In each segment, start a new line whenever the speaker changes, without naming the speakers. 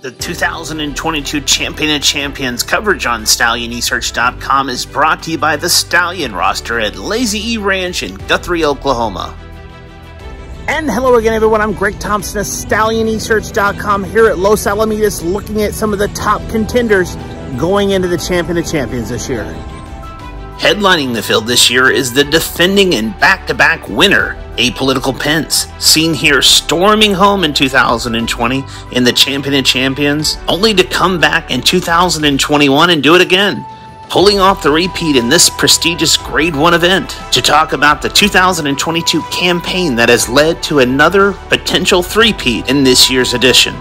The 2022 Champion of Champions coverage on StallionEsearch.com is brought to you by the Stallion roster at Lazy E Ranch in Guthrie, Oklahoma. And hello again, everyone. I'm Greg Thompson of StallionEsearch.com here at Los Alamitos looking at some of the top contenders going into the Champion of Champions this year. Headlining the field this year is the defending and back to back winner, Apollitical Pence, seen here storming home in 2020 in the Champion of Champions, only to come back in 2021 and do it again, pulling off the repeat in this prestigious Grade 1 event to talk about the 2022 campaign that has led to another potential three-peat in this year's edition.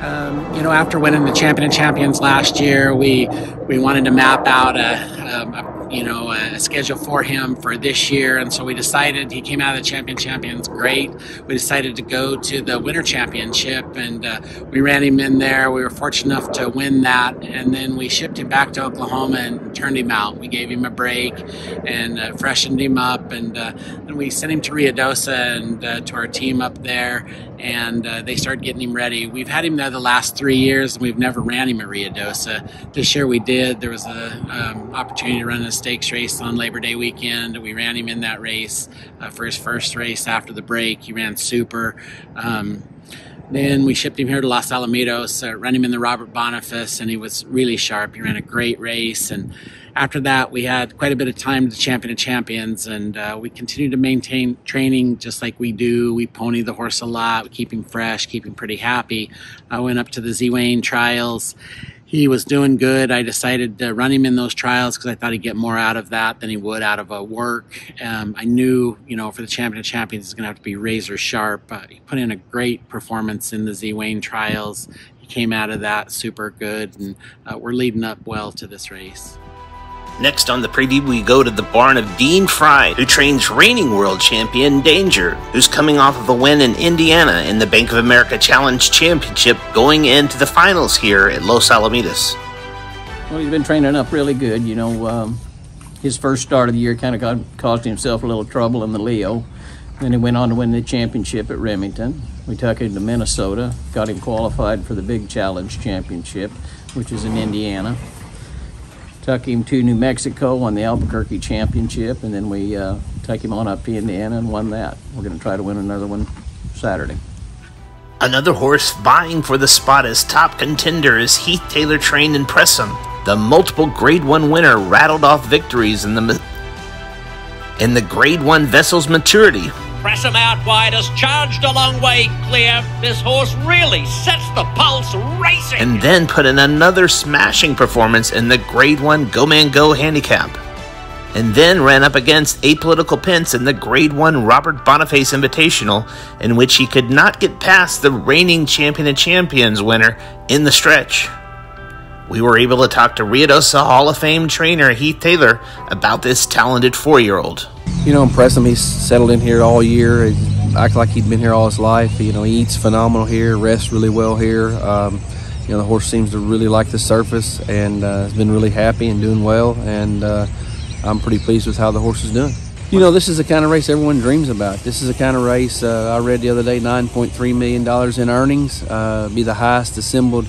Um, you know, after winning the Champion of Champions last year, we we wanted to map out a, um, a you know, a schedule for him for this year. And so we decided he came out of the champion champions great. We decided to go to the winter championship and uh, we ran him in there. We were fortunate enough to win that. And then we shipped him back to Oklahoma and turned him out. We gave him a break and uh, freshened him up. And uh, then we sent him to Ruidoso and uh, to our team up there. And uh, they started getting him ready. We've had him there the last three years and we've never ran him at Ruidoso. This year we did. There was an um, opportunity to run a stakes race on Labor Day weekend. We ran him in that race uh, for his first race after the break. He ran super. Um, then we shipped him here to Los Alamitos, uh, ran him in the Robert Boniface, and he was really sharp. He ran a great race. And after that, we had quite a bit of time to champion of champions, and uh, we continue to maintain training just like we do. We pony the horse a lot, we keep him fresh, keep him pretty happy. I went up to the Z Wayne trials he was doing good. I decided to run him in those trials because I thought he'd get more out of that than he would out of a work. Um, I knew, you know, for the champion of champions, he's going to have to be razor sharp. Uh, he put in a great performance in the Z Wayne trials. He came out of that super good, and uh, we're leading up well to this race.
Next on the preview, we go to the barn of Dean Frey, who trains reigning world champion Danger, who's coming off of a win in Indiana in the Bank of America Challenge Championship, going into the finals here at Los Alamitos.
Well, he's been training up really good. You know, um, his first start of the year kind of caused himself a little trouble in the Leo. Then he went on to win the championship at Remington. We took him to Minnesota, got him qualified for the Big Challenge Championship, which is in Indiana took him to New Mexico on the Albuquerque Championship, and then we uh, took him on up to Indiana and won that. We're going to try to win another one Saturday.
Another horse vying for the spot as top contender is Heath Taylor trained in Pressum. The multiple Grade 1 winner rattled off victories in the in the Grade 1 vessel's maturity
Press him out wide, has charged a long way clear. This horse really sets the pulse racing.
And then put in another smashing performance in the Grade 1 Go Man Go handicap. And then ran up against Apollitical Pence in the Grade 1 Robert Boniface Invitational, in which he could not get past the reigning Champion of Champions winner in the stretch. We were able to talk to Ruidoso Hall of Fame trainer Heath Taylor about this talented four year old
you know, impress him. He's settled in here all year. He acts like he'd been here all his life. You know, he eats phenomenal here, rests really well here. Um, you know, the horse seems to really like the surface and uh, has been really happy and doing well. And uh, I'm pretty pleased with how the horse is doing. You know, this is the kind of race everyone dreams about. This is the kind of race uh, I read the other day $9.3 million in earnings, uh, be the highest assembled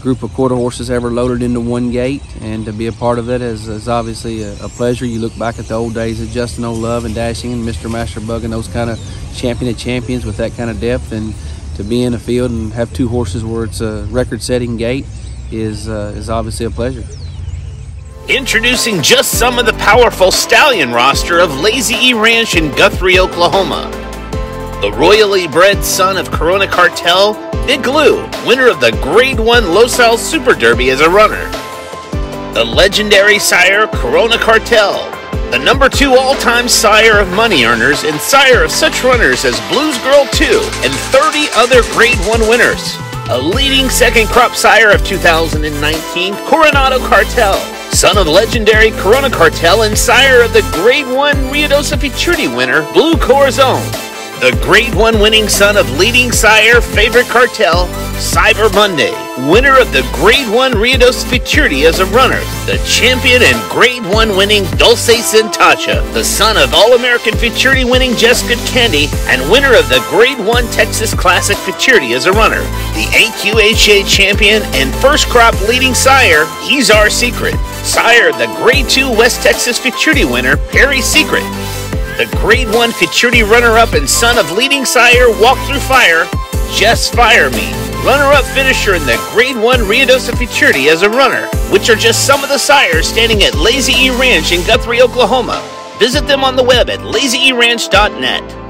group of quarter horses ever loaded into one gate, and to be a part of it is, is obviously a, a, pleasure. You look back at the old days of Justin O'Love and Dashing and Mr. Master Bug and those kind of champion of champions with that kind of depth, and to be in a field and have two horses where it's a record-setting gate is uh, is obviously a pleasure.
Introducing just some of the powerful stallion roster of Lazy E Ranch in Guthrie, Oklahoma. The royally bred son of Corona Cartel Big Lou, winner of the Grade 1 Los Al Super Derby as a runner. The legendary sire Corona Cartel, the number 2 all-time sire of money earners and sire of such runners as Blues Girl 2 and 30 other Grade 1 winners. A leading second crop sire of 2019, Coronado Cartel, son of legendary Corona Cartel and sire of the Grade 1 Ruidoso Futurity winner, Blue Corazon the Grade 1 winning son of leading sire Favorite Cartel, Cyber Monday, winner of the Grade 1 Ruidoso Futurity as a runner, the champion and Grade 1 winning Dulce Sentacha, the son of All American Futurity winning Jessica Candy, and winner of the Grade 1 Texas Classic Futurity as a runner, the AQHA champion and first crop leading sire, He's Our Secret, sire the Grade 2 West Texas Futurity winner, Perry Secret, the Grade 1 Futurity runner-up and son of leading sire Walk Through Fire, Just Fire Me. Runner-up finisher in the Grade 1 Ruidoso Futurity as a runner, which are just some of the sires standing at Lazy E Ranch in Guthrie, Oklahoma. Visit them on the web at lazyeranch.net.